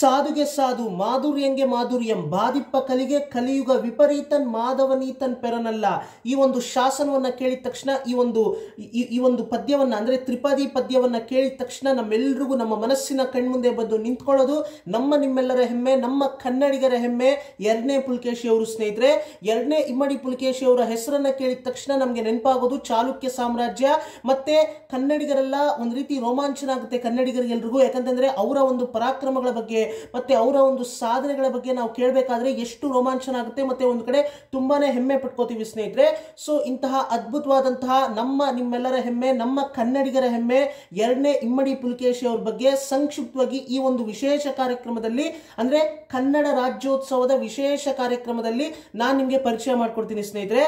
ಸಾಧುಗೆ ಸಾಧು, ಮಾಧುರ್ಯಂಗೆ ಮಾಧುರ್ಯಂ ಬಾದಿಪ್ಪ ಕಲಿಗೆ ಕಲಿಯುಗ ವಿಪರೀತನ್ ಮಾಧವನೀತನ್ ಪೆರನಲ್ಲ. ಈ ಒಂದು ಶಾಸನವನ್ನ ಕೇಳಿದ ತಕ್ಷಣ, ಈ ಒಂದು, ಈ- ಒಂದು ಪದ್ಯವನ್ನ, ಅಂದ್ರೆ ತ್ರಿಪದಿ ಪದ್ಯವನ್ನ ಕೇಳಿದ ತಕ್ಷಣ ನಮ್ಮೆಲ್ಲರಿಗೂ ನಮ್ಮ ಮನಸ್ಸಿನ ಕಣ್ಮುಂದೆ ಬಂದು ನಿಂತ್ಕೊಳ್ಳೋದು ನಮ್ಮ ನಿಮ್ಮೆಲ್ಲರ ಹೆಮ್ಮೆ, ನಮ್ಮ ಕನ್ನಡಿಗರ ಹೆಮ್ಮೆ. ಎರಡನೇ ಪುಲ್ಕೇಶಿ ಅವರು ಸ್ನೇಹಿತರೆ, ಎರಡನೇ ಇಮ್ಮಡಿ ಪುಲ್ಕೇಶಿ ಅವರ ಹೆಸರನ್ನ ಕೇಳಿದ ತಕ್ಷಣ ನಮಗೆ ನೆನಪಾಗೋದು ಚಾಲುಕ್ಯ ಸಾಮ್ರಾಜ್ಯ. ಮತ್ತೆ ಕನ್ನಡಿಗರೆಲ್ಲ ಒಂದು ರೀತಿ ರೋಮಾಂಚನ ಆಗುತ್ತೆ ಕನ್ನಡಿಗರಿಗೆಲ್ರಿಗೂ. ಯಾಕಂತಂದ್ರೆ ಅವರ ಒಂದು ಪರಾಕ್ರಮಗಳ ಬಗ್ಗೆ ಮತ್ತೆ ಅವರ ಒಂದು ಸಾಧನೆಗಳ ಬಗ್ಗೆ ನಾವು ಕೇಳಬೇಕಾದ್ರೆ ಎಷ್ಟು ರೋಮಾಂಚನ ಆಗುತ್ತೆ ಮತ್ತೆ ಒಂದು ಕಡೆ ತುಂಬಾನೇ ಹೆಮ್ಮೆ ಪಟ್ಕೋತೀವಿ ಸ್ನೇಹಿತರೆ. ಸೊ ಇಂತಹ ಅದ್ಭುತವಾದಂತಹ ನಮ್ಮ ನಿಮ್ಮೆಲ್ಲರ ಹೆಮ್ಮೆ, ನಮ್ಮ ಕನ್ನಡಿಗರ ಹೆಮ್ಮೆ, ಎರಡನೇ ಇಮ್ಮಡಿ ಪುಲಕೇಶಿ ಅವ್ರ ಬಗ್ಗೆ ಸಂಕ್ಷಿಪ್ತವಾಗಿ ಈ ಒಂದು ವಿಶೇಷ ಕಾರ್ಯಕ್ರಮದಲ್ಲಿ, ಅಂದ್ರೆ ಕನ್ನಡ ರಾಜ್ಯೋತ್ಸವದ ವಿಶೇಷ ಕಾರ್ಯಕ್ರಮದಲ್ಲಿ ನಾನು ನಿಮಗೆ ಪರಿಚಯ ಮಾಡ್ಕೊಡ್ತೀನಿ ಸ್ನೇಹಿತರೆ.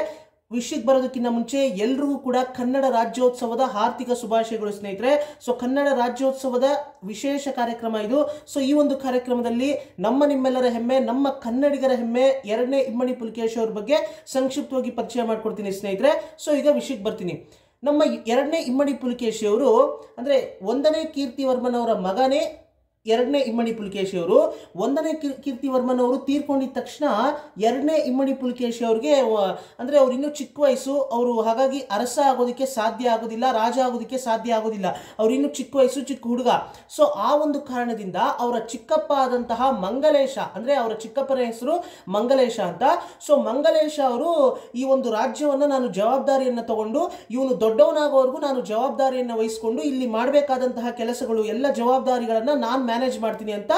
ವಿಷಯಕ್ಕೆ ಬರೋದಕ್ಕಿಂತ ಮುಂಚೆ ಎಲ್ರಿಗೂ ಕೂಡ ಕನ್ನಡ ರಾಜ್ಯೋತ್ಸವದ ಆರ್ಥಿಕ ಶುಭಾಶಯಗಳು, ಸ್ನೇಹಿತರೆ. ಸೊ ಕನ್ನಡ ರಾಜ್ಯೋತ್ಸವದ ವಿಶೇಷ ಕಾರ್ಯಕ್ರಮ ಇದು. ಸೊ ಈ ಒಂದು ಕಾರ್ಯಕ್ರಮದಲ್ಲಿ ನಮ್ಮ ನಿಮ್ಮೆಲ್ಲರ ಹೆಮ್ಮೆ, ನಮ್ಮ ಕನ್ನಡಿಗರ ಹೆಮ್ಮೆ ಎರಡನೇ ಇಮ್ಮಣಿ ಪುಲಕೇಶ್ ಅವ್ರ ಬಗ್ಗೆ ಸಂಕ್ಷಿಪ್ತವಾಗಿ ಪರಿಚಯ ಮಾಡ್ಕೊಡ್ತೀನಿ, ಸ್ನೇಹಿತರೆ. ಸೊ ಈಗ ವಿಷಯಕ್ಕೆ ಬರ್ತೀನಿ. ನಮ್ಮ ಎರಡನೇ ಇಮ್ಮಡಿ ಪುಲಕೇಶಿ ಅವರು, ಅಂದ್ರೆ ಒಂದನೇ ಕೀರ್ತಿವರ್ಮನವರ ಮಗನೇ ಎರಡನೇ ಇಮ್ಮಡಿ ಪುಲಿಕೇಶಿ ಅವರು, ಒಂದನೇ ಕೀರ್- ಕೀರ್ತಿವರ್ಮನ್ ಅವರು ತೀರ್ಕೊಂಡಿದ್ದ ತಕ್ಷಣ ಎರಡನೇ ಇಮ್ಮಡಿ ಪುಲಿಕೇಶಿ ಅವ್ರಿಗೆ ಅಂದ್ರೆ ಅವ್ರು ಇನ್ನೂ ಚಿಕ್ಕ ವಯಸ್ಸು, ಅವರು ಹಾಗಾಗಿ ಅರಸ ಆಗೋದಕ್ಕೆ ಸಾಧ್ಯ ಆಗೋದಿಲ್ಲ, ರಾಜ ಆಗೋದಕ್ಕೆ ಸಾಧ್ಯ ಆಗೋದಿಲ್ಲ, ಅವ್ರು ಇನ್ನೂ ಚಿಕ್ಕ ವಯಸ್ಸು, ಚಿಕ್ಕ ಹುಡುಗ. ಸೊ ಆ ಒಂದು ಕಾರಣದಿಂದ ಅವರ ಚಿಕ್ಕಪ್ಪ ಆದಂತಹ ಮಂಗಲೇಶ, ಅಂದರೆ ಅವರ ಚಿಕ್ಕಪ್ಪನ ಹೆಸರು ಮಂಗಲೇಶ ಅಂತ. ಸೊ ಮಂಗಲೇಶ ಅವರು ಈ ಒಂದು ರಾಜ್ಯವನ್ನು ನಾನು ಜವಾಬ್ದಾರಿಯನ್ನು ತಗೊಂಡು, ಇವನು ದೊಡ್ಡವನಾಗೋವರೆಗೂ ನಾನು ಜವಾಬ್ದಾರಿಯನ್ನು ವಹಿಸಿಕೊಂಡು ಇಲ್ಲಿ ಮಾಡಬೇಕಾದಂತಹ ಕೆಲಸಗಳು, ಎಲ್ಲ ಜವಾಬ್ದಾರಿಗಳನ್ನು ನಾನು ಮ್ಯಾನೇಜ್ ಮಾಡ್ತೀನಿ ಅಂತ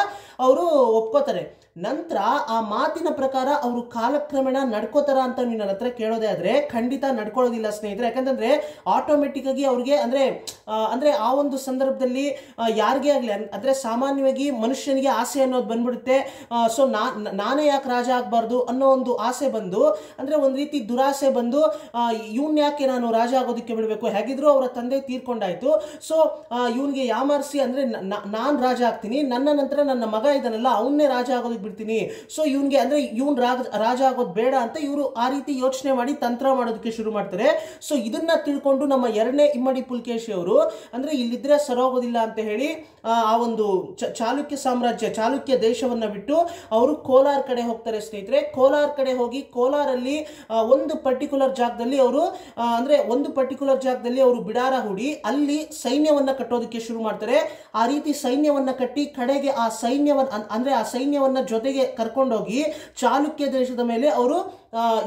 ಅವರು ಒಪ್ಕೋತಾರೆ. ನಂತರ ಆ ಮಾತಿನ ಪ್ರಕಾರ ಅವರು ಕಾಲಕ್ರಮೇಣ ನಡ್ಕೋತಾರ ಅಂತ ನೀವು ನನ್ನ ಹತ್ರ ಕೇಳೋದೇ ಆದರೆ ಖಂಡಿತ ನಡ್ಕೊಳ್ಳೋದಿಲ್ಲ ಸ್ನೇಹಿತರೆ. ಯಾಕಂತಂದರೆ ಆಟೋಮೆಟಿಕ್ ಆಗಿ ಅವ್ರಿಗೆ ಅಂದರೆ ಅಂದರೆ ಆ ಒಂದು ಸಂದರ್ಭದಲ್ಲಿ ಯಾರಿಗೇ ಆಗಲಿ ಅಂದರೆ ಸಾಮಾನ್ಯವಾಗಿ ಮನುಷ್ಯನಿಗೆ ಆಸೆ ಅನ್ನೋದು ಬಂದ್ಬಿಡುತ್ತೆ. ಸೊ ನಾನೇ ಯಾಕೆ ರಾಜ ಆಗಬಾರ್ದು ಅನ್ನೋ ಒಂದು ಆಸೆ ಬಂದು, ಅಂದರೆ ಒಂದು ರೀತಿ ದುರಾಸೆ ಬಂದು ಇವನ್ ಯಾಕೆ ನಾನು ರಾಜ ಆಗೋದಕ್ಕೆ ಬಿಡಬೇಕು? ಹೇಗಿದ್ರು ಅವರ ತಂದೆ ತೀರ್ಕೊಂಡಾಯಿತು. ಸೊ ಇವನಿಗೆ ಯಾಮಾರಿಸಿ ಅಂದರೆ ನಾನು ರಾಜ ಆಗ್ತೀನಿ. ನನ್ನ ನಂತರ ನನ್ನ ಮಗ ಇದನ್ನಲ್ಲ ಅವನ್ನೇ ರಾಜ ಆಗೋದಕ್ಕೆ ಬಿಡ್ತೀನಿ. ಸೊ ಇವನ್ಗೆ ಅಂದ್ರೆ ಇವನ್ ರಾಜ ರಾಜ ಆಗೋದು ಬೇಡ ಅಂತ ಇವರು ಆ ರೀತಿ ಯೋಚನೆ ಮಾಡಿ ತಂತ್ರ ಮಾಡೋದಕ್ಕೆ ಶುರು ಮಾಡ್ತಾರೆ. ಸೊ ಇದನ್ನ ತಿಳ್ಕೊಂಡು ನಮ್ಮ ಎರಡನೇ ಇಮ್ಮಡಿ ಪುಲ್ಕೇಶಿ ಅವರು ಅಂದ್ರೆ ಇಲ್ಲಿದ್ರೆ ಸರೋಗೋದಿಲ್ಲ ಅಂತ ಹೇಳಿ, ಆ ಒಂದು ಚಾಲುಕ್ಯ ಸಾಮ್ರಾಜ್ಯ, ಚಾಲುಕ್ಯ ದೇಶವನ್ನ ಬಿಟ್ಟು ಅವರು ಕೋಲಾರ ಕಡೆ ಹೋಗ್ತಾರೆ ಸ್ನೇಹಿತರೆ. ಕೋಲಾರ ಕಡೆ ಹೋಗಿ ಕೋಲಾರಲ್ಲಿ ಒಂದು ಪರ್ಟಿಕ್ಯುಲರ್ ಜಾಗದಲ್ಲಿ ಅವರು ಅಂದ್ರೆ ಒಂದು ಪರ್ಟಿಕ್ಯುಲರ್ ಜಾಗದಲ್ಲಿ ಅವರು ಬಿಡಾರ ಹೂಡಿ ಅಲ್ಲಿ ಸೈನ್ಯವನ್ನ ಕಟ್ಟೋದಕ್ಕೆ ಶುರು ಮಾಡ್ತಾರೆ. ಆ ರೀತಿ ಸೈನ್ಯವನ್ನ ಕಟ್ಟಿ ಕಡೆಗೆ ಆ ಸೈನ್ಯವನ್ನ ಅಂದ್ರೆ ಆ ಸೈನ್ಯವನ್ನ ಜೊತೆಗೆ ಕರ್ಕೊಂಡೋಗಿ ಚಾಲುಕ್ಯ ದೇಶದ ಮೇಲೆ ಅವರು